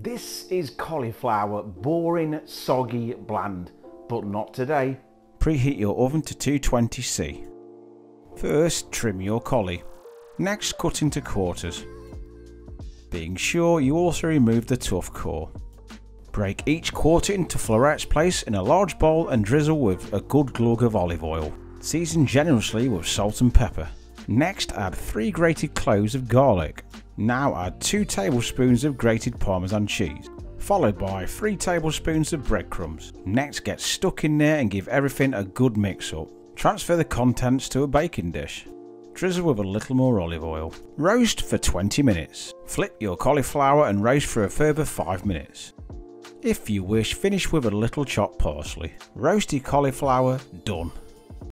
This is cauliflower, boring, soggy, bland, but not today. Preheat your oven to 220C. First, trim your cauli. Next, cut into quarters. Being sure you also remove the tough core. Break each quarter into florets, place in a large bowl and drizzle with a good glug of olive oil. Season generously with salt and pepper. Next add 3 grated cloves of garlic. Now add 2 tablespoons of grated parmesan cheese, followed by 3 tablespoons of breadcrumbs. Next get stuck in there and give everything a good mix up. Transfer the contents to a baking dish. Drizzle with a little more olive oil. Roast for 20 minutes. Flip your cauliflower and roast for a further 5 minutes. If you wish, finish with a little chopped parsley. Roasted cauliflower done.